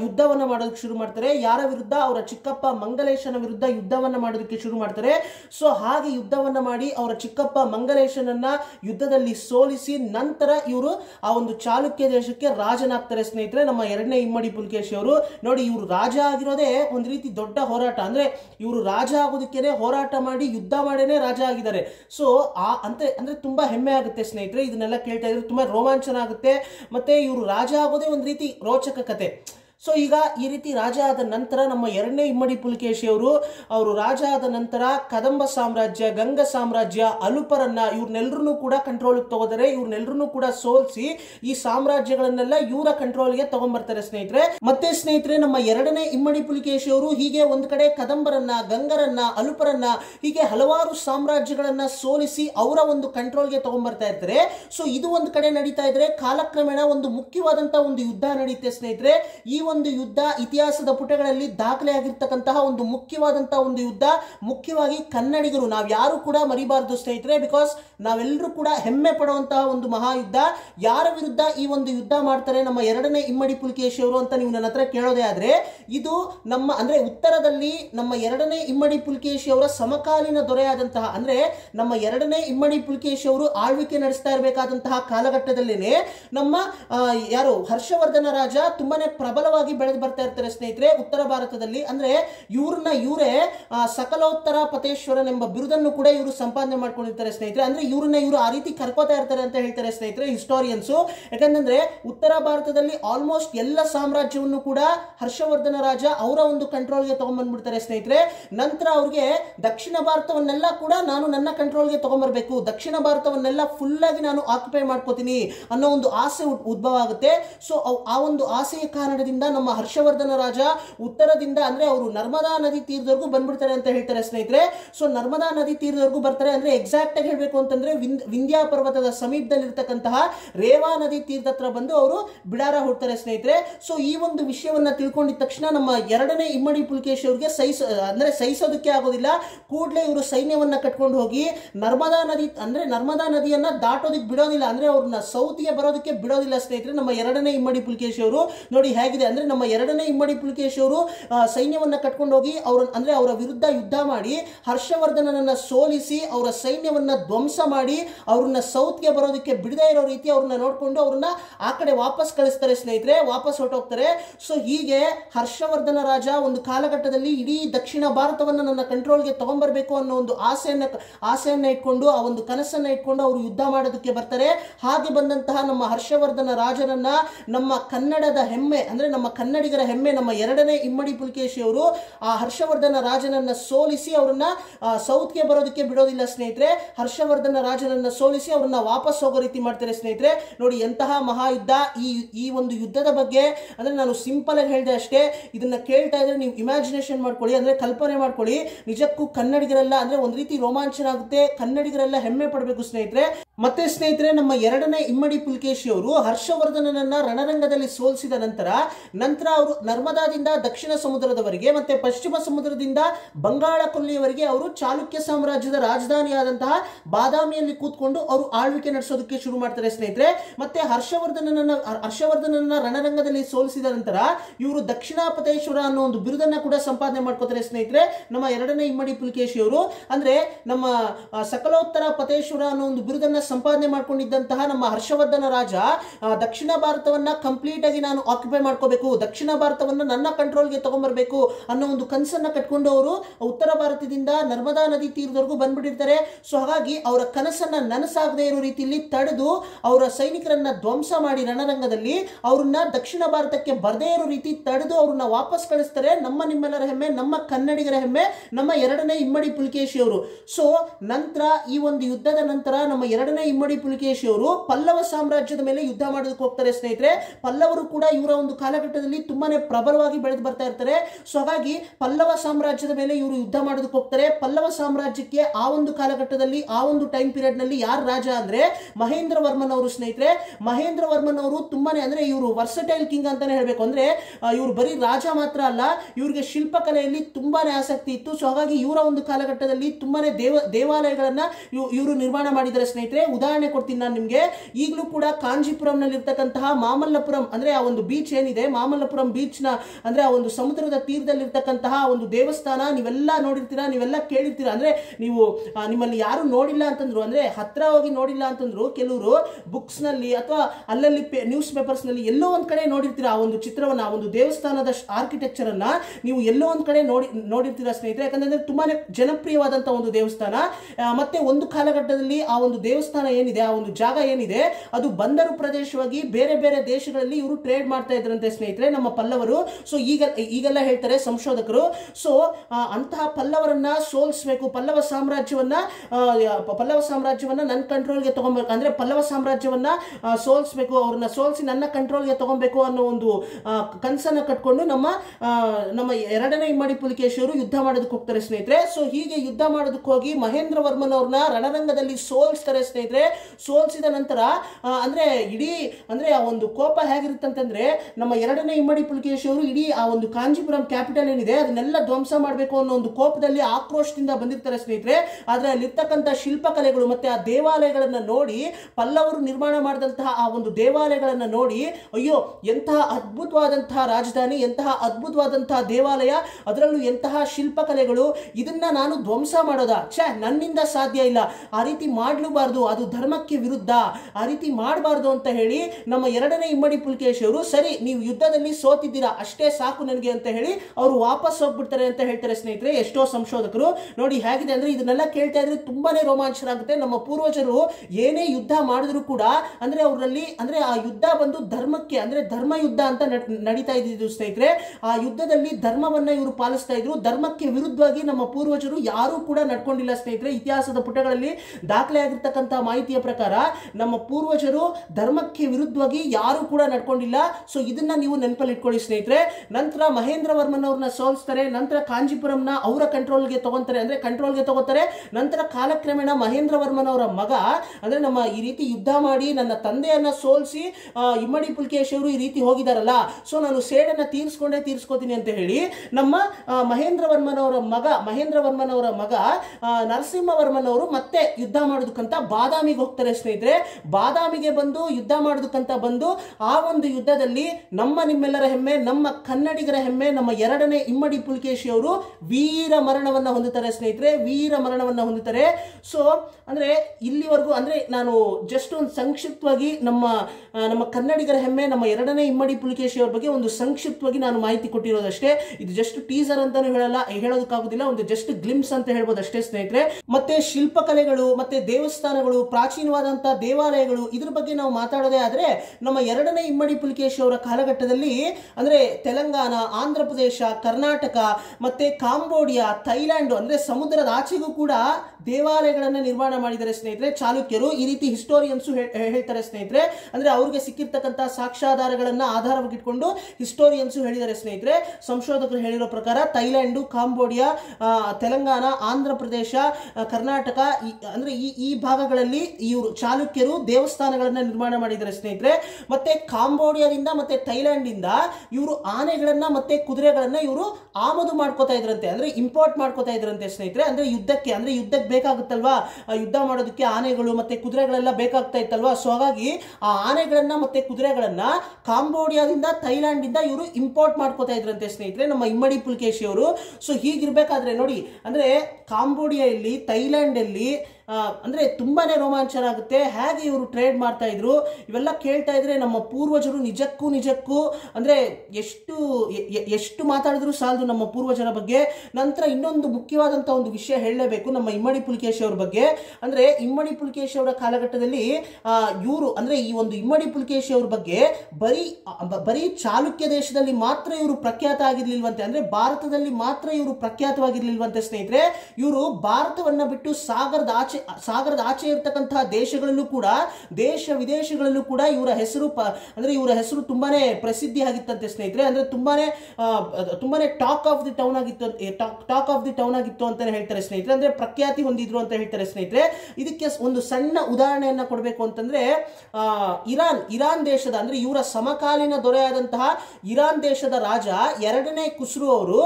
ಯುದ್ಧವನ್ನ ಮಾಡೋದಕ್ಕೆ ಶುರು ಮಾಡ್ತಾರೆ. ಯಾರ ವಿರುದ್ಧ? ಅವರ ಚಿಕ್ಕಪ್ಪ ಮಂಗಲೇಶನ ವಿರುದ್ಧ ಯುದ್ಧವನ್ನ ಮಾಡೋದಕ್ಕೆ ಶುರು ಮಾಡ್ತಾರೆ. ಸೊ ಹಾಗೆ ಯುದ್ಧವನ್ನ ಮಾಡಿ ಅವರ ಚಿಕ್ಕಪ್ಪ ಮಂಗಲೇಶನನ್ನ ಯುದ್ಧದಲ್ಲಿ ಸೋಲಿಸಿ ನಂತರ ಇವರು ಆ ಒಂದು ಚಾಲುಕ್ಯ ದೇಶಕ್ಕೆ ರಾಜನಾಗ್ತಾರೆ ಸ್ನೇಹಿತರೆ, ನಮ್ಮ ಎರಡನೇ ಇಮ್ಮಡಿ ಪುಲ್ಕೇಶಿ ಅವರು. ನೋಡಿ, ಇವರು ರಾಜ ಆಗಿರೋದೇ ಒಂದು ರೀತಿ ದೊಡ್ಡ ಹೋರಾಟ. ಅಂದ್ರೆ ಇವರು ರಾಜ ಆಗೋದಕ್ಕೇನೆ ಹೋರಾಟ ಮಾಡಿ ಯುದ್ಧ ಮಾಡೇನೆ ರಾಜ ಆಗಿದ್ದಾರೆ. ಸೊ ಆ, ಅಂತ, ಅಂದ್ರೆ ತುಂಬಾ ಹೆಮ್ಮೆ ಆಗುತ್ತೆ ಸ್ನೇಹಿತರೆ. ಇದನ್ನೆಲ್ಲ ಕೇಳ್ತಾ ಇದ್ರೆ ತುಂಬಾ ರೋಮಾಂಚನ ಆಗುತ್ತೆ. ಮತ್ತೆ ಇವರು ರಾಜ ಆಗೋದೇ ಒಂದು ರೀತಿ ರೋಚಕ ಕತೆ. ಸೊ ಈಗ ಈ ರೀತಿ ರಾಜ ಆದ ನಂತರ ನಮ್ಮ ಎರಡನೇ ಇಮ್ಮಡಿ ಪುಲಕೇಶಿ ಅವರು ರಾಜ ಆದ ನಂತರ ಕದಂಬ ಸಾಮ್ರಾಜ್ಯ, ಗಂಗ ಸಾಮ್ರಾಜ್ಯ, ಅಲುಪರನ್ನ ಇವ್ರನ್ನೆಲ್ಲರೂ ಕೂಡ ಕಂಟ್ರೋಲ್ ತಗೋದರೆ ಇವ್ರನ್ನೆಲ್ಲರೂ ಕೂಡ ಸೋಲಿಸಿ ಈ ಸಾಮ್ರಾಜ್ಯಗಳನ್ನೆಲ್ಲ ಇವರ ಕಂಟ್ರೋಲ್ಗೆ ತಗೊಂಡ್ಬರ್ತಾರೆ ಸ್ನೇಹಿತರೆ. ಮತ್ತೆ ಸ್ನೇಹಿತರೆ, ನಮ್ಮ ಎರಡನೇ ಇಮ್ಮಡಿ ಪುಲಿಕೇಶಿ ಅವರು ಹೀಗೆ ಒಂದ್ ಕಡೆ ಕದಂಬರನ್ನ, ಗಂಗರನ್ನ, ಅಲುಪರನ್ನ ಹೀಗೆ ಹಲವಾರು ಸಾಮ್ರಾಜ್ಯಗಳನ್ನ ಸೋಲಿಸಿ ಅವರ ಒಂದು ಕಂಟ್ರೋಲ್ಗೆ ತಗೊಂಡ್ಬರ್ತಾ ಇರ್ತಾರೆ. ಸೊ ಇದು ಒಂದು ಕಡೆ ನಡೀತಾ ಇದ್ರೆ ಕಾಲಕ್ರಮೇಣ ಒಂದು ಮುಖ್ಯವಾದಂತಹ ಒಂದು ಯುದ್ಧ ನಡೆಯುತ್ತೆ ಸ್ನೇಹಿತರೆ. ಈ ಒಂದು ಯುದ್ಧ ಇತಿಹಾಸದ ಪುಟಗಳಲ್ಲಿ ದಾಖಲೆ ಆಗಿರ್ತಕ್ಕಂತಹ ಒಂದು ಮುಖ್ಯವಾದಂತಹ ಒಂದು ಯುದ್ಧ. ಮುಖ್ಯವಾಗಿ ಕನ್ನಡಿಗರು, ನಾವು ಯಾರು ಕೂಡ ಮರಿಬಾರದು ಸ್ನೇಹಿತರೆ ಬಿಕಾಸ್ ನಾವೆಲ್ಲರೂ ಕೂಡ ಹೆಮ್ಮೆ ಪಡುವಂತಹ ಒಂದು ಮಹಾಯುದ್ಧ. ಯಾರ ವಿರುದ್ಧ ಈ ಒಂದು ಯುದ್ಧ ಮಾಡ್ತಾರೆ ನಮ್ಮ ಎರಡನೇ ಇಮ್ಮಡಿ ಪುಲಕೇಶಿ ಅವರು ಅಂತ ನೀವು ನನ್ನ ಹತ್ರ ಕೇಳೋದೇ ಆದ್ರೆ, ಇದು ನಮ್ಮ, ಅಂದ್ರೆ ಉತ್ತರದಲ್ಲಿ ನಮ್ಮ ಎರಡನೇ ಇಮ್ಮಡಿ ಪುಲಕೇಶಿ ಅವರ ಸಮಕಾಲೀನ ದೊರೆಯಾದಂತಹ, ಅಂದ್ರೆ ನಮ್ಮ ಎರಡನೇ ಇಮ್ಮಡಿ ಪುಲಕೇಶಿ ಅವರು ಆಳ್ವಿಕೆ ನಡೆಸ್ತಾ ಇರಬೇಕಾದಂತಹ ಕಾಲಘಟ್ಟದಲ್ಲೇನೆ ನಮ್ಮ ಯಾರು ಹರ್ಷವರ್ಧನ ರಾಜ ತುಂಬಾನೇ ಪ್ರಬಲವಾಗಿ ಬೆಳೆದು ಬರ್ತಾ ಇರ್ತಾರೆ ಸ್ನೇಹಿತರೆ. ಉತ್ತರ ಭಾರತದಲ್ಲಿ ಅಂದ್ರೆ ಇವ್ರನ್ನ ಇವರೇ ಸಕಲೋತ್ತರ ಪತೇಶ್ವರನ್ ಎಂಬ ಬಿರುದನ್ನು ಕೂಡ ಇವರು ಸಂಪಾದನೆ ಮಾಡ್ಕೊಂಡಿರ್ತಾರೆ ಸ್ನೇಹಿತರೆ. ಅಂದ್ರೆ ಇವ್ರನ್ನ ಇವರು ಆ ರೀತಿ ಕರ್ಕೋತಾ ಇರ್ತಾರೆ ಅಂತ ಹೇಳ್ತಾರೆ ಸ್ನೇಹಿತರೆ ಹಿಸ್ಟೋರಿಯನ್ಸ್ ಯಾಕಂದ್ರೆ ಉತ್ತರ ಭಾರತದಲ್ಲಿ ಆಲ್ಮೋಸ್ಟ್ ಎಲ್ಲ ಸಾಮ್ರಾಜ್ಯವನ್ನು ಕೂಡ ಹರ್ಷವರ್ಧನ ರಾಜ ಅವರ ಒಂದು ಕಂಟ್ರೋಲ್ಗೆ ತಗೊಂಡ್ಬಂದ್ಬಿಡ್ತಾರೆ ಸ್ನೇಹಿತರೆ. ನಂತರ ಅವ್ರಿಗೆ ದಕ್ಷಿಣ ಭಾರತವನ್ನೆಲ್ಲ ಕೂಡ ನಾನು ನನ್ನ ಕಂಟ್ರೋಲ್ಗೆ ತಗೊಂಡ್ಬರ್ಬೇಕು. ದಕ್ಷಿಣ ಭಾರತವನ್ನೆಲ್ಲ ಫುಲ್ ಆಗಿ ನಾನು ಆಕ್ಯುಪೈ ಮಾಡ್ಕೋತೀನಿ ಅನ್ನೋ ಒಂದು ಆಸೆ ಉದ್ಭವ ಆಗುತ್ತೆ. ಸೊ ಆ ಒಂದು ಆಸೆಯ ಕಾರಣದಿಂದ ನಮ್ಮ ಹರ್ಷವರ್ಧನ ರಾಜ ಉತ್ತರದಿಂದ ಅಂದ್ರೆ ಅವರು ನರ್ಮದಾ ನದಿ ತೀರದವರೆಗೂ ಬಂದ್ಬಿಡ್ತಾರೆ ಅಂತ ಹೇಳ್ತಾರೆ ಸ್ನೇಹಿತರೆ. ಸೊ ನರ್ಮದಾ ನದಿ ತೀರದವರೆಗೂ ಬರ್ತಾರೆ ಅಂದ್ರೆ ಎಕ್ಸಾಕ್ಟ್ ಆಗಿ ಹೇಳಬೇಕು ಅಂತಂದ್ರೆ ವಿಂಧ್ಯ ಪರ್ವತದ ಸಮೀಪದಲ್ಲಿರ್ತಕ್ಕಂತಹ ರೇವಾ ನದಿ ತೀರದ ಬಂದು ಅವರು ಬಿಡಾರ ಹುಡ್ತಾರೆ ಸ್ನೇಹಿತರೆ. ಸೊ ಈ ಒಂದು ವಿಷಯವನ್ನ ತಿಳ್ಕೊಂಡಿದ ತಕ್ಷಣ ನಮ್ಮ ಎರಡನೇ ಇಮ್ಮಡಿ ಪುಲಕೇಶಿ ಅವರಿಗೆ ಸಹಿಸ, ಅಂದ್ರೆ ಸಹಿಸೋದಕ್ಕೆ ಆಗೋದಿಲ್ಲ. ಕೂಡಲೇ ಇವರು ಸೈನ್ಯವನ್ನ ಕಟ್ಕೊಂಡು ಹೋಗಿ ನರ್ಮದಾ ನದಿ, ಅಂದ್ರೆ ನರ್ಮದಾ ನದಿಯನ್ನ ದಾಟೋದಕ್ಕೆ ಬಿಡೋದಿಲ್ಲ. ಅಂದ್ರೆ ಅವ್ರನ್ನ ಸೌತಿಗೆ ಬರೋದಕ್ಕೆ ಬಿಡೋದಿಲ್ಲ ಸ್ನೇಹಿತರೆ ನಮ್ಮ ಎರಡನೇ ಇಮ್ಮಡಿ ಪುಲಕೇಶಿ ಅವರು. ನೋಡಿ, ಹೇಗಿದೆ ಅಂದ್ರೆ ನಮ್ಮ ಎರಡನೇ ಇಮ್ಮಡಿ ಪುಲಕೇಶಿ ಅವರು ಸೈನ್ಯವನ್ನು ಸೈನ್ಯವನ್ನ ಕಟ್ಕೊಂಡು ಹೋಗಿ ಅವ್ರ ಅಂದ್ರೆ ಅವರ ವಿರುದ್ಧ ಯುದ್ಧ ಮಾಡಿ, ಹರ್ಷವರ್ಧನನನ್ನ ಸೋಲಿಸಿ ಅವರ ಸೈನ್ಯವನ್ನ ಧ್ವಂಸ ಮಾಡಿ ಅವ್ರನ್ನ ಸೌತ್ಗೆ ಬರೋದಕ್ಕೆ ಬಿಡದೆ ಇರೋ ರೀತಿ ಅವ್ರನ್ನ ನೋಡಿಕೊಂಡು ಅವ್ರನ್ನ ಆ ಕಡೆ ವಾಪಸ್ ಕಳಿಸ್ತಾರೆ ಸ್ನೇಹಿತರೆ, ವಾಪಸ್ ಹೊರಟೋಗ್ತಾರೆ. ಸೊ ಹೀಗೆ ಹರ್ಷವರ್ಧನ ರಾಜ ಒಂದು ಕಾಲಘಟ್ಟದಲ್ಲಿ ಇಡೀ ದಕ್ಷಿಣ ಭಾರತವನ್ನು ನನ್ನ ಕಂಟ್ರೋಲ್ಗೆ ತಗೊಂಡ್ಬರ್ಬೇಕು ಅನ್ನೋ ಒಂದು ಆಸೆಯನ್ನು, ಆಸೆಯನ್ನ ಇಟ್ಕೊಂಡು, ಆ ಒಂದು ಕನಸನ್ನ ಇಟ್ಕೊಂಡು ಅವರು ಯುದ್ಧ ಮಾಡೋದಕ್ಕೆ ಬರ್ತಾರೆ. ಹಾಗೆ ಬಂದಂತಹ ನಮ್ಮ ಹರ್ಷವರ್ಧನ ರಾಜನನ್ನ ನಮ್ಮ ಕನ್ನಡದ ಹೆಮ್ಮೆ ಅಂದ್ರೆ ನಮ್ಮ ಕನ್ನಡಿಗರ ಹೆಮ್ಮೆ, ನಮ್ಮ ಎರಡನೇ ಇಮ್ಮಡಿ ಪುಲಕೇಶಿ ಅವರು ಆ ಹರ್ಷವರ್ಧನ ರಾಜನನ್ನ ಸೋಲಿಸಿ ಅವರನ್ನ ಸೌತ್ಗೆ ಬರೋದಕ್ಕೆ ಬಿಡೋದಿಲ್ಲ ಸ್ನೇಹಿತರೆ. ಹರ್ಷವರ್ಧನ ರಾಜನನ್ನ ಸೋಲಿಸಿ ಅವ್ರನ್ನ ವಾಪಸ್ ಹೋಗೋ ರೀತಿ ಮಾಡ್ತಾರೆ ಸ್ನೇಹಿತರೆ. ನೋಡಿ, ಎಂತಹ ಮಹಾಯುದ್ಧ ಈ ಈ ಒಂದು ಯುದ್ಧದ ಬಗ್ಗೆ. ಅಂದ್ರೆ ನಾನು ಸಿಂಪಲ್ ಆಗಿ ಹೇಳಿದೆ ಅಷ್ಟೇ, ಇದನ್ನ ಕೇಳ್ತಾ ಇದ್ರೆ ನೀವು ಇಮ್ಯಾಜಿನೇಷನ್ ಮಾಡ್ಕೊಳ್ಳಿ, ಅಂದ್ರೆ ಕಲ್ಪನೆ ಮಾಡ್ಕೊಳ್ಳಿ. ನಿಜಕ್ಕೂ ಕನ್ನಡಿಗರೆಲ್ಲ, ಅಂದ್ರೆ ಒಂದ್ ರೀತಿ ರೋಮಾಂಚನ ಆಗುತ್ತೆ ಕನ್ನಡಿಗರೆಲ್ಲ ಹೆಮ್ಮೆ ಪಡಬೇಕು ಸ್ನೇಹಿತರೆ. ಮತ್ತೆ ಸ್ನೇಹಿತರೆ, ನಮ್ಮ ಎರಡನೇ ಇಮ್ಮಡಿ ಪುಲಕೇಶಿ ಅವರು ಹರ್ಷವರ್ಧನನನ್ನ ರಣರಂಗದಲ್ಲಿ ಸೋಲಿಸಿದ ನಂತರ ನಂತರ ಅವರು ನರ್ಮದಾದಿಂದ ದಕ್ಷಿಣ ಸಮುದ್ರದವರೆಗೆ ಮತ್ತೆ ಪಶ್ಚಿಮ ಸಮುದ್ರದಿಂದ ಬಂಗಾಳ ಕೊಲ್ಲಿಯವರೆಗೆ ಅವರು ಚಾಲುಕ್ಯ ಸಾಮ್ರಾಜ್ಯದ ರಾಜಧಾನಿಯಾದಂತಹ ಬಾದಾಮಿಯಲ್ಲಿ ಕೂತ್ಕೊಂಡು ಅವರು ಆಳ್ವಿಕೆ ನಡೆಸೋದಕ್ಕೆ ಶುರು ಮಾಡ್ತಾರೆ ಸ್ನೇಹಿತರೆ. ಮತ್ತೆ ಹರ್ಷವರ್ಧನನ ಹರ್ಷವರ್ಧನನ ರಣರಂಗದಲ್ಲಿ ಸೋಲಿಸಿದ ನಂತರ ಇವರು ದಕ್ಷಿಣಾಪತೇಶ್ವರ ಅನ್ನೋ ಒಂದು ಬಿರುದನ್ನ ಕೂಡ ಸಂಪಾದನೆ ಮಾಡ್ಕೋತಾರೆ ಸ್ನೇಹಿತರೆ. ನಮ್ಮ ಎರಡನೇ ಇಮ್ಮಡಿ ಪುಲಕೇಶಿ ಅವರು. ಅಂದ್ರೆ ನಮ್ಮ ಸಕಲೋತ್ತರ ಪತೇಶ್ವರ ಅನ್ನೋ ಒಂದು ಬಿರುದನ್ನ ಸಂಪಾದನೆ ಮಾಡ್ಕೊಂಡಿದ್ದಂತಹ ನಮ್ಮ ಹರ್ಷವರ್ಧನ ರಾಜ ದಕ್ಷಿಣ ಭಾರತವನ್ನ ಕಂಪ್ಲೀಟ್ ಆಗಿ ನಾನು ಆಕ್ಯುಪೈ ಮಾಡ್ಕೋಬೇಕು ದಕ್ಷಿಣ ಭಾರತವನ್ನ ನನ್ನ ಕಂಟ್ರೋಲ್ಗೆ ತಗೊಂಡ್ಬರ್ಬೇಕು ಅನ್ನೋ ಒಂದು ಕನಸನ್ನ ಕಟ್ಕೊಂಡು ಅವರು ಉತ್ತರ ಭಾರತದಿಂದ ನರ್ಮದಾ ನದಿ ತೀರದವರೆಗೂ ಬಂದ್ಬಿಟ್ಟಿರ್ತಾರೆ. ಸೊ ಹಾಗಾಗಿ ಅವರ ಕನಸನ್ನ ನನಸಾಗದೇ ಇರೋ ರೀತಿಯಲ್ಲಿ ತಡೆದು ಅವರ ಸೈನಿಕರನ್ನ ಧ್ವಂಸ ಮಾಡಿ ರಣರಂಗದಲ್ಲಿ ಅವ್ರನ್ನ ದಕ್ಷಿಣ ಭಾರತಕ್ಕೆ ಬರದೇ ಇರೋ ರೀತಿ ತಡೆದು ಅವ್ರನ್ನ ವಾಪಸ್ ಕಳಿಸ್ತಾರೆ. ನಮ್ಮ ನಿಮ್ಮೆಲ್ಲರ ಹೆಮ್ಮೆ, ನಮ್ಮ ಕನ್ನಡಿಗರ ಹೆಮ್ಮೆ, ನಮ್ಮ ಎರಡನೇ ಇಮ್ಮಡಿ ಪುಲಕೇಶಿ ಅವರು ಸೊ ನಂತರ ಈ ಒಂದು ಯುದ್ಧದ ನಂತರ ನಮ್ಮ ಎರಡನೇ ಇಮ್ಮಡಿ ಪುಲಕೇಶಿ ಅವರು ಪಲ್ಲವ ಸಾಮ್ರಾಜ್ಯದ ಮೇಲೆ ಯುದ್ಧ ಮಾಡೋದಕ್ಕೆ ಹೋಗ್ತಾರೆ ಸ್ನೇಹಿತರೆ. ಪಲ್ಲವರು ಕೂಡ ಇವರ ಒಂದು ಕಾಲಘಟ್ಟದಲ್ಲಿ ತುಂಬಾನೇ ಪ್ರಬಲವಾಗಿ ಬೆಳೆದು ಬರ್ತಾ ಇರ್ತಾರೆ. ಸೊ ಹಾಗಾಗಿ ಪಲ್ಲವ ಸಾಮ್ರಾಜ್ಯದ ಮೇಲೆ ಇವರು ಯುದ್ಧ ಮಾಡೋದಕ್ಕೆ ಹೋಗ್ತಾರೆ. ಪಲ್ಲವ ಸಾಮ್ರಾಜ್ಯಕ್ಕೆ ಆ ಒಂದು ಕಾಲಘಟ್ಟದಲ್ಲಿ, ಆ ಒಂದು ಟೈಮ್ ಪೀರಿಯಡ್ನಲ್ಲಿ ಯಾರು ರಾಜ ಅಂದ್ರೆ ಮಹೇಂದ್ರ ವರ್ಮನ್ ಅವರು ಸ್ನೇಹಿತರೆ. ಮಹೇಂದ್ರ ವರ್ಮನ್ ಅವರು ತುಂಬಾನೇ ಅಂದ್ರೆ ಇವರು ವರ್ಸಟೈಲ್ ಕಿಂಗ್ ಅಂತಾನೆ ಹೇಳಬೇಕು. ಅಂದ್ರೆ ಇವರು ಬರೀ ರಾಜ ಮಾತ್ರ ಅಲ್ಲ, ಇವರಿಗೆ ಶಿಲ್ಪಕಲೆಯಲ್ಲಿ ತುಂಬಾನೇ ಆಸಕ್ತಿ ಇತ್ತು. ಸೊ ಹಾಗಾಗಿ ಇವರ ಒಂದು ಕಾಲಘಟ್ಟದಲ್ಲಿ ತುಂಬಾನೇ ದೇವ, ದೇವಾಲಯಗಳನ್ನ ಇವರು ನಿರ್ಮಾಣ ಮಾಡಿದ್ದಾರೆ ಸ್ನೇಹಿತರೆ. ಉದಾಹರಣೆ ಕೊಡ್ತೀನಿ ನಾನು ನಿಮಗೆ. ಈಗಲೂ ಕೂಡ ಕಾಂಜಿಪುರಂನಲ್ಲಿರ್ತಕ್ಕಂತಹ ಮಾಮಲ್ಲಪುರಂ ಅಂದ್ರೆ ಆ ಒಂದು ಬೀಚ್ ಏನಿದೆ ಮಾಮಲ್ಲಪುರಂ ಬೀಚ್ನ ಅಂದರೆ ಆ ಒಂದು ಸಮುದ್ರದ ತೀರದಲ್ಲಿರ್ತಕ್ಕಂತಹ ಒಂದು ದೇವಸ್ಥಾನ, ನೀವೆಲ್ಲ ನೋಡಿರ್ತೀರಾ, ನೀವೆಲ್ಲ ಕೇಳಿರ್ತೀರಾ? ಅಂದರೆ ನೀವು ನಿಮ್ಮಲ್ಲಿ ಯಾರು ನೋಡಿಲ್ಲ ಅಂತಂದ್ರು, ಅಂದರೆ ಹತ್ತಿರ ಹೋಗಿ ನೋಡಿಲ್ಲ ಅಂತಂದ್ರು, ಕೆಲವರು ಬುಕ್ಸ್ನಲ್ಲಿ ಅಥವಾ ಅಲ್ಲಲ್ಲಿ ನ್ಯೂಸ್ ಪೇಪರ್ಸ್ನಲ್ಲಿ ಎಲ್ಲೋ ಒಂದು ಕಡೆ ನೋಡಿರ್ತೀರಾ ಆ ಒಂದು ಚಿತ್ರವನ್ನು, ಆ ಒಂದು ದೇವಸ್ಥಾನದ ಆರ್ಕಿಟೆಕ್ಚರನ್ನು ನೀವು ಎಲ್ಲೋ ಒಂದು ಕಡೆ ನೋಡಿ, ನೋಡಿರ್ತೀರಾ ಸ್ನೇಹಿತರೆ? ಯಾಕಂದರೆ ತುಂಬಾ ಜನಪ್ರಿಯವಾದಂಥ ಒಂದು ದೇವಸ್ಥಾನ. ಮತ್ತೆ ಒಂದು ಕಾಲಘಟ್ಟದಲ್ಲಿ ಆ ಒಂದು ದೇವಸ್ಥಾನ ಏನಿದೆ, ಆ ಒಂದು ಜಾಗ ಏನಿದೆ, ಅದು ಬಂದರು ಪ್ರದೇಶವಾಗಿ ಬೇರೆ ಬೇರೆ ದೇಶಗಳಲ್ಲಿ ಇವರು ಟ್ರೇಡ್ ಮಾಡ್ತಾ ಇದ್ರಂತೆ ಸ್ನೇಹಿತರೆ. ನಮ್ಮ ಪಲ್ಲವರು. ಸೊ ಈಗ, ಈಗೆಲ್ಲ ಹೇಳ್ತಾರೆ ಸಂಶೋಧಕರು. ಸೊ ಅಂತಹ ಪಲ್ಲವರನ್ನ ಸೋಲಿಸಬೇಕು. ಪಲ್ಲವ ಸಾಮ್ರಾಜ್ಯವನ್ನ ಪಲ್ಲವ ಸಾಮ್ರಾಜ್ಯವನ್ನ ನನ್ನ ಕಂಟ್ರೋಲ್ಗೆ ತಗೊಬೇಕು. ಅಂದ್ರೆ ಪಲ್ಲವ ಸಾಮ್ರಾಜ್ಯವನ್ನ ಸೋಲಿಸಬೇಕು. ಅವ್ರನ್ನ ಸೋಲಿಸಿ ನನ್ನ ಕಂಟ್ರೋಲ್ಗೆ ತಗೊಬೇಕು ಅನ್ನೋ ಒಂದು ಕನ್ಸನ್ನ ಕನಸನ್ನ ಕಟ್ಕೊಂಡು ನಮ್ಮ ನಮ್ಮ ಎರಡನೇ ಇಮ್ಮಡಿ ಪುಲಿಕೇಶಿಯವರು ಯುದ್ಧ ಮಾಡೋದಕ್ಕೆ ಹೋಗ್ತಾರೆ ಸ್ನೇಹಿತರೆ. ಸೊ ಹೀಗೆ ಯುದ್ಧ ಮಾಡೋದಕ್ಕೆ ಹೋಗಿ ಮಹೇಂದ್ರ ವರ್ಮನ್ ಅವ್ರನ್ನ ರಣರಂಗದಲ್ಲಿ ಸೋಲಿಸ್ತಾರೆ ಸ್ನೇಹಿತರೆ. ಸೋಲಿಸಿದ ನಂತರ ಅಂದ್ರೆ ಇಡೀ, ಅಂದ್ರೆ ಆ ಒಂದು ಕೋಪ ಹೇಗಿರುತ್ತಂತಂದ್ರೆ, ನಮ್ಮ ಎರಡನೇ ಇಮ್ಮಡಿ ಪುಲಿಕೇಶಿಯವರು ಇಡೀ ಆ ಒಂದು ಕಾಂಜಿಪುರಂ ಕ್ಯಾಪಿಟಲ್ ಏನಿದೆ, ಅದನ್ನೆಲ್ಲ ಧ್ವಂಸ ಮಾಡಬೇಕು ಅನ್ನೋ ಒಂದು ಕೋಪದಲ್ಲಿ ಆಕ್ರೋಶದಿಂದ ಬಂದಿರ್ತಾರೆ ಸ್ನೇಹಿತರೆ. ಆದರೆ ಅಲ್ಲಿರ್ತಕ್ಕಂಥ ಶಿಲ್ಪಕಲೆಗಳು ಮತ್ತೆ ಆ ದೇವಾಲಯಗಳನ್ನು ನೋಡಿ, ಪಲ್ಲವರು ನಿರ್ಮಾಣ ಮಾಡಿದಂತಹ ಆ ಒಂದು ದೇವಾಲಯಗಳನ್ನು ನೋಡಿ, ಅಯ್ಯೋ, ಎಂತಹ ಅದ್ಭುತವಾದಂತಹ ರಾಜಧಾನಿ, ಎಂತಹ ಅದ್ಭುತವಾದಂತಹ ದೇವಾಲಯ, ಅದರಲ್ಲೂ ಎಂತಹ ಶಿಲ್ಪಕಲೆಗಳು, ಇದನ್ನ ನಾನು ಧ್ವಂಸ ಮಾಡೋದಾ? ಛೇ, ನನ್ನಿಂದ ಸಾಧ್ಯ ಇಲ್ಲ. ಆ ರೀತಿ ಮಾಡಲೂಬಾರ್ದು, ಅದು ಧರ್ಮಕ್ಕೆ ವಿರುದ್ಧ. ಆ ರೀತಿ ಮಾಡಬಾರ್ದು ಅಂತ ಹೇಳಿ ನಮ್ಮ ಎರಡನೇ ಇಮ್ಮಡಿ ಪುಲಕೇಶಿ ಅವರು ಸರಿ, ನೀವು ಯುದ್ಧದಲ್ಲಿ ಸೋತಿದ್ದೀರಾ? ಅಷ್ಟೇ ಸಾಕು ನನಗೆ ಅಂತ ಹೇಳಿ ಅವರು ವಾಪಸ್ ಹೋಗ್ಬಿಡ್ತಾರೆ ಅಂತ ಹೇಳ್ತಾರೆ ಸ್ನೇಹಿತರೆ. ಎಷ್ಟೋ ಸಂಶೋಧಕರು ನೋಡಿ ಹೇಗಿದೆ ಅಂದ್ರೆ ಇದನ್ನೆಲ್ಲ ಕೇಳ್ತಾ ಇದ್ರೆ ತುಂಬಾನೇ ರೋಮಾಂಚನ ಆಗುತ್ತೆ ನಮ್ಮ ಪೂರ್ವಜರು ಏನೇ ಯುದ್ಧ ಮಾಡಿದ್ರು ಕೂಡ ಅಂದ್ರೆ ಅವರಲ್ಲಿ ಅಂದ್ರೆ ಆ ಯುದ್ಧ ಬಂದು ಧರ್ಮಕ್ಕೆ ಅಂದ್ರೆ ಧರ್ಮ ಯುದ್ಧ ಅಂತ ನಡೀತಾ ಇದ್ದಿದ್ದು ಸ್ನೇಹಿತರೆ. ಆ ಯುದ್ಧದಲ್ಲಿ ಧರ್ಮವನ್ನ ಇವರು ಪಾಲಿಸ್ತಾ ಇದ್ರು. ಧರ್ಮಕ್ಕೆ ವಿರುದ್ಧವಾಗಿ ನಮ್ಮ ಪೂರ್ವಜರು ಯಾರೂ ಕೂಡ ನಡ್ಕೊಂಡಿಲ್ಲ ಸ್ನೇಹಿತರೆ. ಇತಿಹಾಸದ ಪುಟಗಳಲ್ಲಿ ದಾಖಲೆ ಆಗಿರ್ತಕ್ಕಂಥ ಮಾಹಿತಿಯ ಪ್ರಕಾರ ನಮ್ಮ ಪೂರ್ವಜರು ಧರ್ಮಕ್ಕೆ ವಿರುದ್ಧವಾಗಿ ಯಾರು ಕೂಡ ನಡ್ಕೊಂಡಿಲ್ಲ. ಸೊ ಇದನ್ನ ನೀವು ನೆನಪಲ್ಲಿ ಇಟ್ಕೊಳ್ಳಿ ಸ್ನೇಹಿತರೆ. ನಂತರ ಮಹೇಂದ್ರ ವರ್ಮನ್ ಅವ್ರನ್ನ ಸೋಲಿಸ್ತಾರೆ. ನಂತರ ಕಾಂಜಿಪುರಂನ ಅವರ ಕಂಟ್ರೋಲ್ಗೆ ತಗೊಂತಾರೆ. ಅಂದರೆ ಕಂಟ್ರೋಲ್ಗೆ ತಗೋತಾರೆ. ನಂತರ ಕಾಲಕ್ರಮೇಣ ಮಹೇಂದ್ರ ವರ್ಮನ್ ಅವರ ಮಗ, ಅಂದರೆ ನಮ್ಮ ಈ ರೀತಿ ಯುದ್ಧ ಮಾಡಿ ನನ್ನ ತಂದೆಯನ್ನು ಸೋಲಿಸಿ ಇಮ್ಮಡಿ ಪುಲ್ಕೇಶವರು ಈ ರೀತಿ ಹೋಗಿದಾರಲ್ಲ. ಸೊ ನಾನು ಸೇಡನ್ನು ತೀರಿಸ್ಕೊಂಡೇ ತೀರಿಸ್ಕೋತೀನಿ ಅಂತ ಹೇಳಿ, ನಮ್ಮ ಮಹೇಂದ್ರ ವರ್ಮನ್ ಅವರ ಮಗ, ಮಹೇಂದ್ರ ವರ್ಮನ್ ಅವರ ಮಗ ನರಸಿಂಹ ವರ್ಮನ್ ಅವರು ಮತ್ತೆ ಯುದ್ಧ ಮಾಡೋದಕ್ಕಂತ ಬಾದಾಮಿಗೆ ಹೋಗ್ತಾರೆ ಸ್ನೇಹಿತರೆ. ಬಾದಾಮಿಗೆ ಬಂದು ಯುದ್ಧ ಮಾಡೋದಕ್ಕಂತ ಬಂದು ಆ ಒಂದು ಯುದ್ಧದಲ್ಲಿ ನಮ್ಮ ನಿಮ್ಮೆಲ್ಲರ ಹೆಮ್ಮೆ, ನಮ್ಮ ಕನ್ನಡಿಗರ ಹೆಮ್ಮೆ, ನಮ್ಮ ಎರಡನೇ ಇಮ್ಮಡಿ ಪುಲ್ಕೇಶಿ ಅವರು ವೀರ ಮರಣವನ್ನ ಹೊಂದುತ್ತಾರೆ ಸ್ನೇಹಿತರೆ, ವೀರ ಮರಣವನ್ನ ಹೊಂದುತ್ತಾರೆ. ಸೊ ಅಂದ್ರೆ ಇಲ್ಲಿವರೆಗೂ, ಅಂದ್ರೆ ನಾನು ಜಸ್ಟ್ ಒಂದು ಸಂಕ್ಷಿಪ್ತವಾಗಿ ನಮ್ಮ ನಮ್ಮ ಕನ್ನಡಿಗರ ಹೆಮ್ಮೆ, ನಮ್ಮ ಎರಡನೇ ಇಮ್ಮಡಿ ಪುಲಿಕೇಶಿ ಅವ್ರ ಬಗ್ಗೆ ಒಂದು ಸಂಕ್ಷಿಪ್ತವಾಗಿ ನಾನು ಮಾಹಿತಿ ಕೊಟ್ಟಿರೋದಷ್ಟೇ. ಇದು ಜಸ್ಟ್ ಟೀಸರ್ ಅಂತಾನು ಹೇಳಲ್ಲ, ಹೇಳೋದಕ್ಕಾಗೋದಿಲ್ಲ, ಒಂದು ಜಸ್ಟ್ ಗ್ಲಿಮ್ಸ್ ಅಂತ ಹೇಳ್ಬೋದು ಅಷ್ಟೇ ಸ್ನೇಹಿತರೆ. ಮತ್ತೆ ಶಿಲ್ಪಕಲೆಗಳು, ಮತ್ತೆ ದೇವಸ್ಥಾನಗಳು ಪ್ರಾಚೀನವಾದಂತಹ ದೇವಾಲಯಗಳು, ಇದ್ರ ಬಗ್ಗೆ ನಾವು ಮಾತಾಡೋದೇ ಆದ್ರೆ, ನಮ್ಮ ಎರಡನೇ ಇಮ್ಮಡಿ ಪುಲಿಕೇಶಿ ಅವರ ಕಾಲಘಟ್ಟದಲ್ಲಿ ಅಂದರೆ ತೆಲಂಗಾಣ, ಆಂಧ್ರ ಪ್ರದೇಶ, ಕರ್ನಾಟಕ ಮತ್ತು ಕಾಂಬೋಡಿಯಾ, ಥೈಲ್ಯಾಂಡು ಅಂದರೆ ಸಮುದ್ರದ ಆಚೆಗೂ ಕೂಡ ದೇವಾಲಯಗಳನ್ನು ನಿರ್ಮಾಣ ಮಾಡಿದ್ದಾರೆ ಸ್ನೇಹಿತರೆ. ಚಾಲುಕ್ಯರು ಈ ರೀತಿ ಹಿಸ್ಟೋರಿಯನ್ಸು ಹೇಳ್ತಾರೆ ಸ್ನೇಹಿತರೆ. ಅಂದರೆ ಅವ್ರಿಗೆ ಸಿಕ್ಕಿರ್ತಕ್ಕಂಥ ಸಾಕ್ಷ್ಯಾಧಾರಗಳನ್ನು ಆಧಾರವಾಗಿಟ್ಕೊಂಡು ಹಿಸ್ಟೋರಿಯನ್ಸು ಹೇಳಿದ್ದಾರೆ ಸ್ನೇಹಿತರೆ. ಸಂಶೋಧಕರು ಹೇಳಿರೋ ಪ್ರಕಾರ ಥೈಲ್ಯಾಂಡು, ಕಾಂಬೋಡಿಯಾ ತೆಲಂಗಾಣ, ಆಂಧ್ರ ಪ್ರದೇಶ ಕರ್ನಾಟಕ ಅಂದ್ರೆ ಈ ಈ ಭಾಗಗಳಲ್ಲಿ ಇವರು ಚಾಲುಕ್ಯರು ದೇವಸ್ಥಾನಗಳನ್ನು ನಿರ್ಮಾಣ ಮಾಡಿದ್ದಾರೆ ಸ್ನೇಹಿತರೆ. ಮತ್ತೆ ಕಾಂಬೋಡಿಯಾದಿಂದ ಮತ್ತೆ ಥೈಲ್ಯಾಂಡ್ ಇಂದ ಇವರು ಆನೆಗಳನ್ನ ಮತ್ತೆ ಕುದುರೆಗಳನ್ನ ಇವರು ಆಮದು ಮಾಡ್ಕೋತಾ ಇದ್ರಂತೆ. ಅಂದ್ರೆ ಇಂಪೋರ್ಟ್ ಮಾಡ್ಕೋತಾ ಇದ್ರಂತೆ ಸ್ನೇಹಿತರೆ. ಅಂದ್ರೆ ಯುದ್ಧಕ್ಕೆ ಅಂದ್ರೆ ಯುದ್ಧಕ್ಕೆ ಬೇಕಾಗುತ್ತಲ್ವಾ? ಯುದ್ಧ ಮಾಡೋದಕ್ಕೆ ಆನೆಗಳು ಮತ್ತೆ ಕುದುರೆಗಳೆಲ್ಲ ಬೇಕಾಗ್ತಾ ಇತ್ತಲ್ವಾ? ಸೊ ಹಾಗಾಗಿ ಆ ಆನೆಗಳನ್ನ ಮತ್ತೆ ಕುದುರೆಗಳನ್ನ ಕಾಂಬೋಡಿಯಾದಿಂದ ಥೈಲ್ಯಾಂಡ್ ಇಂದ ಇವರು ಇಂಪೋರ್ಟ್ ಮಾಡ್ಕೋತಾ ಇದ್ರಂತೆ ಸ್ನೇಹಿತರೆ ನಮ್ಮ ಇಮ್ಮಡಿ ಪುಲ್ಕೇಶಿ ಅವರು ಸೊ ಹೀಗಿರ್ಬೇಕಾದ್ರೆ ನೋಡಿ ಅಂದ್ರೆ ಕಾಂಬೋಡಿಯಲ್ಲಿ ಥೈಲ್ಯಾಂಡ್ ಅಲ್ಲಿ ಆ, ಅಂದ್ರೆ ತುಂಬಾನೇ ರೋಮಾಂಚನ ಆಗುತ್ತೆ ಹೇಗೆ ಇವರು ಟ್ರೇಡ್ ಮಾಡ್ತಾ ಇದ್ರು, ಇವೆಲ್ಲ ಕೇಳ್ತಾ ಇದ್ರೆ ನಮ್ಮ ಪೂರ್ವಜರು ನಿಜಕ್ಕೂ ನಿಜಕ್ಕೂ, ಅಂದರೆ ಎಷ್ಟು ಎಷ್ಟು ಮಾತಾಡಿದ್ರು ಸಾಲದು ನಮ್ಮ ಪೂರ್ವಜರ ಬಗ್ಗೆ. ನಂತರ ಇನ್ನೊಂದು ಮುಖ್ಯವಾದಂಥ ಒಂದು ವಿಷಯ ಹೇಳಲೇಬೇಕು ನಮ್ಮ ಇಮ್ಮಡಿ ಪುಲಿಕೇಶಿ ಅವ್ರ ಬಗ್ಗೆ. ಅಂದರೆ ಇಮ್ಮಡಿ ಪುಲಿಕೇಶಿ ಅವರ ಕಾಲಘಟ್ಟದಲ್ಲಿ ಇವರು, ಅಂದರೆ ಈ ಒಂದು ಇಮ್ಮಡಿ ಪುಲಿಕೇಶಿ ಅವ್ರ ಬಗ್ಗೆ ಬರೀ ಬರೀ ಚಾಲುಕ್ಯ ದೇಶದಲ್ಲಿ ಮಾತ್ರ ಇವರು ಪ್ರಖ್ಯಾತ ಆಗಿರ್ಲಿಲ್ವಂತೆ. ಅಂದರೆ ಭಾರತದಲ್ಲಿ ಮಾತ್ರ ಇವರು ಪ್ರಖ್ಯಾತವಾಗಿರ್ಲಿಲ್ವಂತೆ ಸ್ನೇಹಿತರೆ. ಇವರು ಭಾರತವನ್ನು ಬಿಟ್ಟು ಸಾಗರದ ಆಚೆ ಸಾಗರದ ಆಚೆ ಇರ್ತಕ್ಕಂತಹ ದೇಶಗಳಲ್ಲೂ ಕೂಡ, ದೇಶ ವಿದೇಶಗಳಲ್ಲೂ ಕೂಡ ಇವರ ಹೆಸರು ಪ ಅಂದ್ರೆ ಇವರ ಹೆಸರು ತುಂಬಾನೇ ಪ್ರಸಿದ್ಧಿ ಆಗಿತ್ತಂತೆ ಸ್ನೇಹಿತರೆ. ಅಂದ್ರೆ ತುಂಬಾನೇ ತುಂಬಾನೇ ಟಾಕ್ ಆಫ್ ದಿ ಟೌನ್ ಆಗಿತ್ತು ಟಾಕ್ ಆಫ್ ದಿ ಟೌನ್ ಆಗಿತ್ತು ಅಂತಾನೆ ಹೇಳ್ತಾರೆ ಸ್ನೇಹಿತರೆ. ಅಂದ್ರೆ ಪ್ರಖ್ಯಾತಿ ಹೊಂದಿದ್ರು ಅಂತ ಹೇಳ್ತಾರೆ ಸ್ನೇಹಿತರೆ. ಇದಕ್ಕೆ ಒಂದು ಸಣ್ಣ ಉದಾಹರಣೆಯನ್ನ ಕೊಡಬೇಕು ಅಂತಂದ್ರೆ ಇರಾನ್ ಇರಾನ್ ದೇಶದ, ಅಂದ್ರೆ ಇವರ ಸಮಕಾಲೀನ ದೊರೆಯಾದಂತಹ ಇರಾನ್ ದೇಶದ ರಾಜ ಎರಡನೇ ಕುಸ್ರು ಅವರು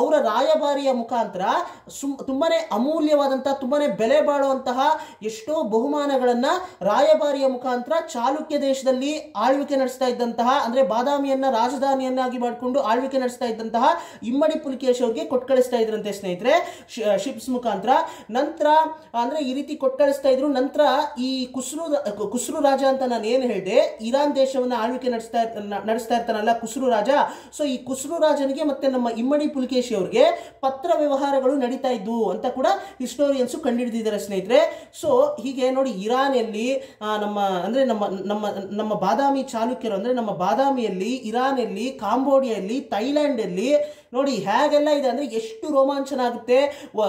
ಅವರ ರಾಯಭಾರಿಯ ಮುಖಾಂತರ ಸುಮ್ ತುಂಬಾನೇ ಅಮೂಲ್ಯವಾದಂತಹ, ತುಂಬಾನೇ ಬೆಲೆ ಬಾಳುವಂತಹ ಎಷ್ಟೋ ಬಹುಮಾನಗಳನ್ನ ರಾಯಭಾರಿಯ ಮುಖಾಂತರ ಚಾಲುಕ್ಯ ದೇಶದಲ್ಲಿ ಆಳ್ವಿಕೆ ನಡೆಸ್ತಾ ಇದ್ದಂತಹ, ಅಂದ್ರೆ ಬಾದಾಮಿಯನ್ನ ರಾಜಧಾನಿಯನ್ನಾಗಿ ಮಾಡಿಕೊಂಡು ಆಳ್ವಿಕೆ ನಡೆಸ್ತಾ ಇದ್ದಂತಹ ಇಮ್ಮಡಿ ಪುಲಿಕೇಶ್ ಅವ್ರಿಗೆ ಕೊಟ್ಟು ಕಳಿಸ್ತಾ ಇದ್ರಂತೆ ಸ್ನೇಹಿತರೆ. ಶಿಪ್ಸ್ ಮುಖಾಂತರ. ನಂತರ, ಅಂದ್ರೆ ಈ ರೀತಿ ಕೊಟ್ಟು ಕಳಿಸ್ತಾ ಇದ್ರು. ನಂತರ ಈ ಕುಸ್ರು ಕುಸ್ರು ರಾಜ ಅಂತ ನಾನು ಏನು ಹೇಳಿದೆ, ಇರಾನ್ ದೇಶವನ್ನ ಆಳ್ವಿಕೆ ನಡೆಸ್ತಾ ನಡೆಸ್ತಾ ಇರ್ತಾನಲ್ಲ ಕುಸ್ರು ರಾಜ. ಸೊ ಈ ಕುಸ್ರು ರಾಜನಿಗೆ ಮತ್ತೆ ನಮ್ಮ ಇಮ್ಮಡಿ ಪುಲಿಕೇಶಿ ಅವ್ರಿಗೆ ಪತ್ರ ವ್ಯವಹಾರಗಳು ನಡೀತಾ ಇದ್ವು ಅಂತ ಕೂಡ ಹಿಸ್ಟೋರಿಯನ್ಸ್ ಕಂಡುಹಿಡಿದಿದ್ದಾರೆ ಸ್ನೇಹಿತರೆ ಸೊ ಹೀಗೆ ನೋಡಿ ಇರಾನಲ್ಲಿ ನಮ್ಮ, ಅಂದ್ರೆ ನಮ್ಮ ನಮ್ಮ ನಮ್ಮ ಬಾದಾಮಿ ಚಾಲುಕ್ಯರು, ಅಂದ್ರೆ ನಮ್ಮ ಬಾದಾಮಿಯಲ್ಲಿ, ಇರಾನಲ್ಲಿ, ಕಾಂಬೋಡಿಯಲ್ಲಿ, ಥೈಲ್ಯಾಂಡಲ್ಲಿ ನೋಡಿ ಹೇಗೆಲ್ಲ ಇದೆ ಅಂದ್ರೆ ಎಷ್ಟು ರೋಮಾಂಚನ ಆಗುತ್ತೆ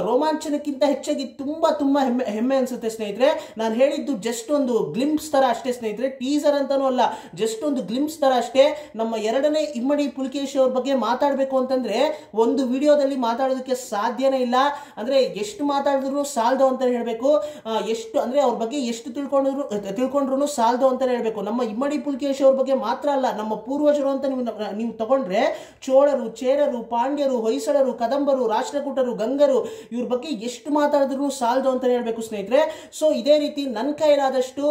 ರೋಮಾಂಚನಕ್ಕಿಂತ ಹೆಚ್ಚಾಗಿ ತುಂಬಾ ತುಂಬಾ ಹೆಮ್ಮೆ ಹೆಮ್ಮೆ ಅನ್ಸುತ್ತೆ ಸ್ನೇಹಿತರೆ. ನಾನು ಹೇಳಿದ್ದು ಜಸ್ಟ್ ಒಂದು ಗ್ಲಿಂಪ್ಸ್ ತರ ಅಷ್ಟೇ ಸ್ನೇಹಿತರೆ. ಟೀಸರ್ ಅಂತಲೂ ಅಲ್ಲ ಜಸ್ಟ್ ಒಂದು ಗ್ಲಿಂಪ್ಸ್ ತರ ಅಷ್ಟೇ. ನಮ್ಮ ಎರಡನೇ ಇಮ್ಮಡಿ ಪುಲಿಕೇಶಿ ಅವ್ರ ಬಗ್ಗೆ ಮಾತಾಡಬೇಕು ಅಂತಂದ್ರೆ ಒಂದು ವಿಡಿಯೋದಲ್ಲಿ ಮಾತಾಡೋದಕ್ಕೆ ಸಾಧ್ಯನೇ ಇಲ್ಲ. ಅಂದ್ರೆ ಎಷ್ಟು ಮಾತಾಡಿದ್ರು ಸಾಲದು ಅಂತ ಹೇಳಬೇಕು. ಎಷ್ಟು ಅಂದ್ರೆ ಅವ್ರ ಬಗ್ಗೆ ಎಷ್ಟು ತಿಳ್ಕೊಂಡ್ರು ತಿಳ್ಕೊಂಡ್ರು ಸಾಲದು ಅಂತಲೇ ಹೇಳಬೇಕು. ನಮ್ಮ ಇಮ್ಮಡಿ ಪುಲಿಕೇಶಿ ಅವ್ರ ಬಗ್ಗೆ ಮಾತ್ರ ಅಲ್ಲ, ನಮ್ಮ ಪೂರ್ವಜರು ಅಂತ ನೀವು ನೀವು ತಗೊಂಡ್ರೆ ಚೋಳರು, ಚೇರರು ಪಾಂಡ್ಯರು, ಹೊಯ್ಸಳರು, ಕದಂಬರು ರಾಷ್ಟ್ರಕೂಟರು ಗಂಗರು ಇವ್ರ ಬಗ್ಗೆ ಎಷ್ಟು ಮಾತಾಡಿದ್ರು ಸಾಲದು ಅಂತ ಹೇಳಬೇಕು ಸ್ನೇಹಿತರೆ. ಸೊ ಇದೇ ರೀತಿ ನನ್ನ ಕೈಲಾದಷ್ಟು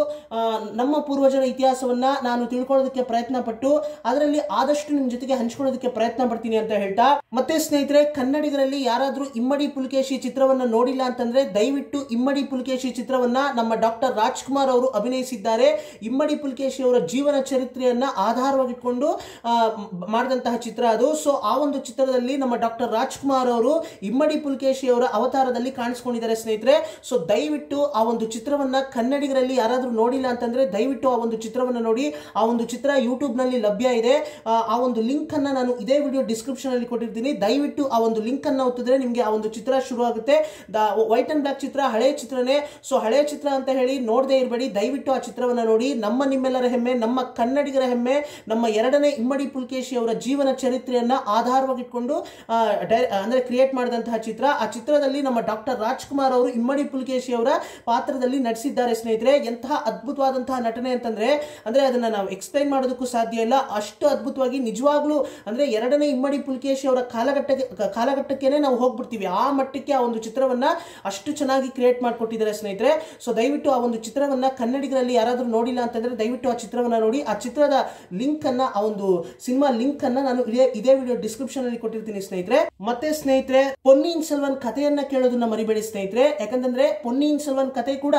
ನಮ್ಮ ಪೂರ್ವಜರ ಇತಿಹಾಸವನ್ನ ನಾನು ತಿಳ್ಕೊಳ್ಳೋದಕ್ಕೆ ಪ್ರಯತ್ನ ಪಟ್ಟು ಅದರಲ್ಲಿ ಆದಷ್ಟು ನಿಮ್ಮ ಜೊತೆಗೆ ಹಂಚ್ಕೊಳ್ಳೋದಕ್ಕೆ ಪ್ರಯತ್ನ ಪಡ್ತೀನಿ ಅಂತ ಹೇಳ್ತಾ. ಮತ್ತೆ ಸ್ನೇಹಿತರೆ, ಕನ್ನಡಿಗರಲ್ಲಿ ಯಾರಾದರೂ ಇಮ್ಮಡಿ ಪುಲಕೇಶಿ ಚಿತ್ರವನ್ನ ನೋಡಿಲ್ಲ ಅಂತಂದ್ರೆ ದಯವಿಟ್ಟು ಇಮ್ಮಡಿ ಪುಲಕೇಶಿ ಚಿತ್ರವನ್ನ ನಮ್ಮ ಡಾಕ್ಟರ್ ರಾಜ್ಕುಮಾರ್ ಅವರು ಅಭಿನಯಿಸಿದ್ದಾರೆ. ಇಮ್ಮಡಿ ಪುಲಕೇಶಿ ಅವರ ಜೀವನ ಚರಿತ್ರೆಯನ್ನ ಆಧಾರವಾಗಿಟ್ಕೊಂಡು ಮಾಡಿದಂತಹ ಚಿತ್ರ ಅದು. ಸೊ ಆ ಒಂದು ಚಿತ್ರದ ಚಿತ್ರದಲ್ಲಿ ನಮ್ಮ ಡಾಕ್ಟರ್ ರಾಜ್ಕುಮಾರ್ ಅವರು ಇಮ್ಮಡಿ ಪುಲ್ಕೇಶಿ ಅವರ ಅವತಾರದಲ್ಲಿ ಕಾಣಿಸ್ಕೊಂಡಿದ್ದಾರೆ ಸ್ನೇಹಿತರೆ. ಸೊ ದಯವಿಟ್ಟು ಆ ಒಂದು ಚಿತ್ರವನ್ನ ಕನ್ನಡಿಗರಲ್ಲಿ ಯಾರಾದರೂ ನೋಡಿಲ್ಲ ಅಂತಂದ್ರೆ ದಯವಿಟ್ಟು ಆ ಒಂದು ಚಿತ್ರವನ್ನ ನೋಡಿ. ಆ ಒಂದು ಚಿತ್ರ ಯೂಟ್ಯೂಬ್ನಲ್ಲಿ ಲಭ್ಯ ಇದೆ. ಆ, ಒಂದು ಲಿಂಕ್ ಅನ್ನ ನಾನು ಇದೇ ವಿಡಿಯೋ ಡಿಸ್ಕ್ರಿಪ್ಷನ್ ಅಲ್ಲಿ ಕೊಟ್ಟಿರ್ತೀನಿ. ದಯವಿಟ್ಟು ಆ ಒಂದು ಲಿಂಕ್ ಅನ್ನ ಒತ್ತಿದ್ರೆ ನಿಮಗೆ ಆ ಒಂದು ಚಿತ್ರ ಶುರು ಆಗುತ್ತೆ. ವೈಟ್ ಅಂಡ್ ಬ್ಲಾಕ್ ಚಿತ್ರ ಹಳೆ ಚಿತ್ರನೇ. ಸೊ ಹಳೆ ಚಿತ್ರ ಅಂತ ಹೇಳಿ ನೋಡದೇ ಇರಬೇಡಿ. ದಯವಿಟ್ಟು ಆ ಚಿತ್ರವನ್ನ ನೋಡಿ. ನಮ್ಮ ನಿಮ್ಮೆಲ್ಲರ ಹೆಮ್ಮೆ ನಮ್ಮ ಕನ್ನಡಿಗರ ಹೆಮ್ಮೆ ನಮ್ಮ ಎರಡನೇ ಇಮ್ಮಡಿ ಪುಲ್ಕೇಶಿ ಅವರ ಜೀವನ ಚರಿತ್ರೆಯನ್ನ ಆಧಾರವಾಗಿಟ್ಕೊಂಡು ಆ, ಡೈ- ಅಂದ್ರೆ ಕ್ರಿಯೇಟ್ ಮಾಡಿದಂತಹ ಚಿತ್ರ. ಆ ಚಿತ್ರದಲ್ಲಿ ನಮ್ಮ ಡಾಕ್ಟರ್ ರಾಜ್ಕುಮಾರ್ ಅವರು ಇಮ್ಮಡಿ ಪುಲ್ಕೇಶಿ ಅವರ ಪಾತ್ರದಲ್ಲಿ ನಟಿಸಿದ್ದಾರೆ ಸ್ನೇಹಿತರೆ. ಎಂತಹ ಅದ್ಭುತವಾದಂತಹ ನಟನೆ ಅಂತಂದ್ರೆ ಅಂದ್ರೆ ಅದನ್ನ ನಾವು ಎಕ್ಸ್ಪ್ಲೈನ್ ಮಾಡೋದಕ್ಕೂ ಸಾಧ್ಯ ಇಲ್ಲ. ಅಷ್ಟು ಅದ್ಭುತವಾಗಿ ನಿಜವಾಗ್ಲೂ ಅಂದ್ರೆ ಎರಡನೇ ಇಮ್ಮಡಿ ಪುಲ್ಕೇಶಿ ಅವರ ಕಾಲಘಟ್ಟಕ್ಕೆ ಕಾಲಘಟ್ಟಕ್ಕೆ ನಾವು ಹೋಗ್ಬಿಡ್ತೀವಿ. ಆ ಮಟ್ಟಕ್ಕೆ ಆ ಒಂದು ಚಿತ್ರವನ್ನ ಅಷ್ಟು ಚೆನ್ನಾಗಿ ಕ್ರಿಯೇಟ್ ಮಾಡಿಕೊಟ್ಟಿದ್ದಾರೆ ಸ್ನೇಹಿತರೆ. ಸೊ ದಯವಿಟ್ಟು ಆ ಒಂದು ಚಿತ್ರವನ್ನ ಕನ್ನಡಿಗರಲ್ಲಿ ಯಾರಾದರೂ ನೋಡಿಲ್ಲ ಅಂತಂದ್ರೆ ದಯವಿಟ್ಟು ಆ ಚಿತ್ರವನ್ನ ನೋಡಿ. ಆ ಚಿತ್ರದ ಲಿಂಕ್ ಅನ್ನ ಆ ಒಂದು ಸಿನಿಮಾ ಲಿಂಕ್ ಅನ್ನ ನಾನು ಇದೇ ವಿಡಿಯೋ ಡಿಸ್ಕ್ರಿಪ್ಷನ್ ಅಲ್ಲಿ ಕೊಟ್ಟಿರ್ತೀನಿ ಸ್ನೇಹಿತರೆ. ಮತ್ತೆ ಸ್ನೇಹಿತರೆ, ಪೊನ್ನಿನ್ ಸೆಲ್ವನ್ ಕಥೆಯನ್ನ ಕೇಳೋದನ್ನ ಮರಿಬೇಡಿ ಸ್ನೇಹಿತರೆ. ಯಾಕಂತಂದ್ರೆ ಪೊನ್ನಿನ್ ಸೆಲ್ವನ್ ಕಥೆ ಕೂಡ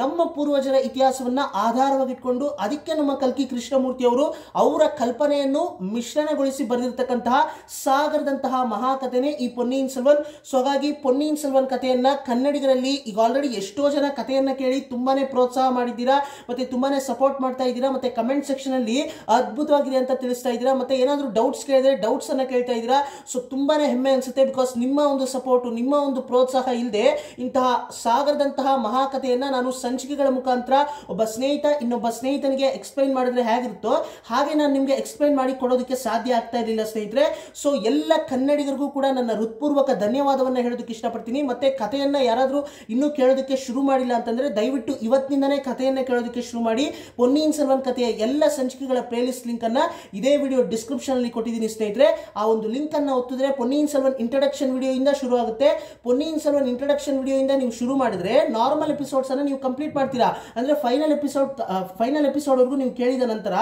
ನಮ್ಮ ಪೂರ್ವಜರ ಇತಿಹಾಸವನ್ನ ಆಧಾರವಾಗಿಟ್ಕೊಂಡು ಅದಕ್ಕೆ ನಮ್ಮ ಕಲ್ಕಿ ಕೃಷ್ಣಮೂರ್ತಿ ಅವರು ಅವರ ಕಲ್ಪನೆಯನ್ನು ಮಿಶ್ರಣಗೊಳಿಸಿ ಬರೆದಿರ್ತಕ್ಕಂತಹ ಸಾಗರದಂತಹ ಮಹಾಕಥೆನೇ ಈ ಪೊನ್ನಿಯಿನ್ ಸೆಲ್ವನ್. ಸೊ ಹಾಗಾಗಿ ಪೊನ್ನಿಯಿನ್ ಸೆಲ್ವನ್ ಕಥೆಯನ್ನ ಕನ್ನಡಿಗರಲ್ಲಿ ಈಗ ಆಲ್ರೆಡಿ ಎಷ್ಟೋ ಜನ ಕಥೆಯನ್ನ ಕೇಳಿ ತುಂಬಾನೇ ಪ್ರೋತ್ಸಾಹ ಮಾಡಿದ್ದೀರಾ, ಮತ್ತೆ ತುಂಬಾನೇ ಸಪೋರ್ಟ್ ಮಾಡ್ತಾ ಇದ್ದೀರಾ, ಮತ್ತೆ ಕಮೆಂಟ್ ಸೆಕ್ಷನ್ ಅಲ್ಲಿ ಅದ್ಭುತವಾಗಿದೆ ಅಂತ ತಿಳಿಸ್ತಾ ಇದ್ದೀರಾ, ಮತ್ತೆ ಏನಾದರೂ ಡೌಟ್ಸ್ ಕೇಳಿದ್ರೆ ಡೌಟ್ಸ್ ಅನ್ನ ಕೇಳ್ತಾ ಇದ್ದೀರಾ ಸೊ ತುಂಬಾನೇ ಹೆಮ್ಮೆ ಅನಿಸುತ್ತೆ ಬಿಕಾಸ್ ನಿಮ್ಮ ಒಂದು ಸಪೋರ್ಟ್ ನಿಮ್ಮ ಒಂದು ಪ್ರೋತ್ಸಾಹ ಇಲ್ಲದೆ ಇಂತಹ ಸಾಗರದಂತಹ ಮಹಾಕಥೆಯನ್ನು ನಾನು ಸಂಚಿಕೆಗಳ ಮುಖಾಂತರ ಒಬ್ಬ ಸ್ನೇಹಿತ, ಇನ್ನೊಬ್ಬ ಸ್ನೇಹಿತನಿಗೆ ಎಕ್ಸ್ಪ್ಲೈನ್ ಮಾಡಿದ್ರೆ ಹೇಗಿರುತ್ತೋ ಹಾಗೆ ನಾನು ನಿಮಗೆ ಎಕ್ಸ್ಪ್ಲೈನ್ ಮಾಡಿ ಕೊಡೋದಕ್ಕೆ ಸಾಧ್ಯ ಆಗ್ತಾ ಇರಲಿಲ್ಲ ಸ್ನೇಹಿತರೆ. ಸೊ ಎಲ್ಲ ಕನ್ನಡಿಗರಿಗೂ ಕೂಡ ನನ್ನ ಹೃತ್ಪೂರ್ವಕ ಧನ್ಯವಾದವನ್ನ ಹೇಳೋದಕ್ಕೆ ಇಷ್ಟಪಡ್ತೀನಿ. ಮತ್ತೆ ಕಥೆಯನ್ನು ಯಾರಾದರೂ ಇನ್ನೂ ಕೇಳೋದಕ್ಕೆ ಶುರು ಮಾಡಿಲ್ಲ ಅಂತಂದರೆ ದಯವಿಟ್ಟು ಇವತ್ತಿನಿಂದನೇ ಕಥೆಯನ್ನು ಕೇಳೋದಕ್ಕೆ ಶುರು ಮಾಡಿ. ಪೊನ್ನಿಯಿನ್ ಸೆಲ್ವನ್ ಕಥೆಯ ಎಲ್ಲ ಸಂಚಿಕೆಗಳ ಪ್ಲೇಲಿಸ್ಟ್ ಲಿಂಕನ್ನು ಇದೇ ವಿಡಿಯೋ ಡಿಸ್ಕ್ರಿಪ್ಷನ್ ಅಲ್ಲಿ ಕೊಟ್ಟಿದ್ದೀನಿ ಸ್ನೇಹಿತರೆ. ಆ ಒಂದು ಲಿಂಕ್ ಅನ್ನ ಒತ್ತಿದ್ರೆ ಪೊನ್ನಿಯಿನ್ ಸೆಲ್ವನ್ ಇಂಟ್ರಡಕ್ಷನ್ ವಿಡಿಯೋ ಇಂದ ಶುರು ಆಗುತ್ತೆ. ಪೊನ್ನಿಯಿನ್ ಸೆಲ್ವನ್ ಇಂಟ್ರಡಕ್ಷನ್ ವಿಡಿಯೋ ಇಂದ ನೀವು ಶುರು ಮಾಡಿದ್ರೆ ನಾರ್ಮಲ್ ಎಪಿಸೋಡ್ಸ್ ಅನ್ನ ನೀವು ಕಂಪ್ಲೀಟ್ ಮಾಡ್ತೀರಾ. ಅಂದ್ರೆ ಫೈನಲ್ ಎಪಿಸೋಡ್ ಫೈನಲ್ ಎಪಿಸೋಡ್ ವರೆಗೂ ನೀವು ಕೇಳಿದ ನಂತರ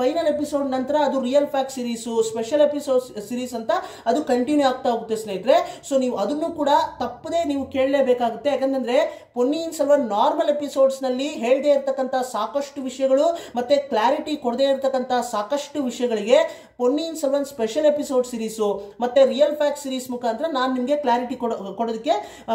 ಫೈನಲ್ ಎಪಿಸೋಡ್ ನಂತರ ಅದು real fact series special episode series ಅಂತ ಅದು ಕಂಟಿನ್ಯೂ ಆಗ್ತಾ ಹೋಗುತ್ತೆ ಸ್ನೇಹಿತರೆ. ಸೊ ನೀವು ಅದನ್ನು ಕೂಡ ತಪ್ಪದೇ ನೀವು ಕೇಳಲೇಬೇಕಾಗುತ್ತೆ. ಯಾಕಂದ್ರೆ ಪೊನ್ನಿಯಿನ್ ಸೆಲ್ವನ್ ನಾರ್ಮಲ್ ಎಪಿಸೋಡ್ಸ್ನಲ್ಲಿ ಹೇಳದೇ ಇರತಕ್ಕಂತ ಸಾಕಷ್ಟು ವಿಷಯಗಳು ಮತ್ತೆ ಕ್ಲಾರಿಟಿ ಕೊಡದೇ ಇರತಕ್ಕಂತ ಸಾಕಷ್ಟು ವಿಷಯಗಳಿಗೆ Ponniyin Selvan special episode series ಮತ್ತೆ ರಿಯಲ್ ಫ್ಯಾಕ್ಟ್ ಸೀರೀಸ್ ಮುಖಾಂತರ ನಾನು ನಿಮಗೆ ಕ್ಲಾರಿಟಿ ಕೊಡೋದಕ್ಕೆ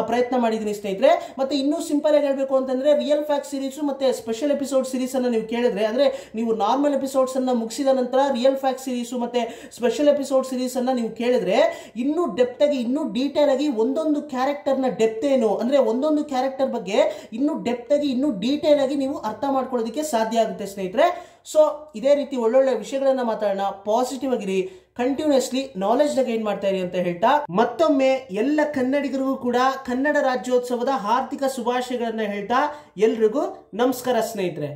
ಪ್ರಯತ್ನ ಮಾಡಿದ್ದೀನಿ ಸ್ನೇಹಿತರೆ. ಮತ್ತೆ ಇನ್ನೂ ಸಿಂಪಲ್ ಆಗಿ ಹೇಳಬೇಕು ಅಂತಂದ್ರೆ ರಿಯಲ್ ಫ್ಯಾಕ್ಟ್ ಸೀರೀಸು ಮತ್ತೆ ಸ್ಪೆಷಲ್ ಎಪಿಸೋಡ್ ಸೀರೀಸ್ ಅನ್ನು ನೀವು ಕೇಳಿದ್ರೆ, ಅಂದ್ರೆ ನೀವು ನಾರ್ಮಲ್ ಎಪಿಸೋಡ್ಸ್ ಅನ್ನ ಮುಗಿಸಿದ ನಂತರ ರಿಯಲ್ ಫ್ಯಾಕ್ಟ್ ಸೀರೀಸು ಮತ್ತೆ ಸ್ಪೆಷಲ್ ಎಪಿಸೋಡ್ ಸೀರೀಸ್ ಅನ್ನ ನೀವು ಕೇಳಿದ್ರೆ ಇನ್ನೂ ಆಗಿ, ಇನ್ನೂ ಡೀಟೇಲ್ ಆಗಿ ಒಂದೊಂದು ಕ್ಯಾರೆಕ್ಟರ್ನ ಡೆಪ್ತ್ ಏನು, ಅಂದ್ರೆ ಒಂದೊಂದು ಕ್ಯಾರೆಕ್ಟರ್ ಬಗ್ಗೆ ಇನ್ನೂ ಆಗಿ, ಇನ್ನೂ ಡೀಟೇಲ್ ಆಗಿ ನೀವು ಅರ್ಥ ಮಾಡ್ಕೊಳ್ಳೋದಕ್ಕೆ ಸಾಧ್ಯ ಆಗುತ್ತೆ ಸ್ನೇಹಿತರೆ. ಸೊ ಇದೇ ರೀತಿ ಒಳ್ಳೊಳ್ಳೆ ವಿಷಯಗಳನ್ನು ಮಾತಾಡೋಣ. ಪಾಸಿಟಿವ್ ಆಗಿರಿ. ಕಂಟಿನ್ಯೂಸ್ಲಿ ನಾಲೆಜ್ ಗೈನ್ ಮಾಡ್ತಾ ಇರಿ ಅಂತ ಹೇಳ್ತಾ, ಮತ್ತೊಮ್ಮೆ ಎಲ್ಲ ಕನ್ನಡಿಗರಿಗೂ ಕೂಡ ಕನ್ನಡ ರಾಜ್ಯೋತ್ಸವದ ಹಾರ್ದಿಕ ಶುಭಾಶಯಗಳನ್ನ ಹೇಳ್ತಾ, ಎಲ್ರಿಗೂ ನಮಸ್ಕಾರ ಸ್ನೇಹಿತರೆ.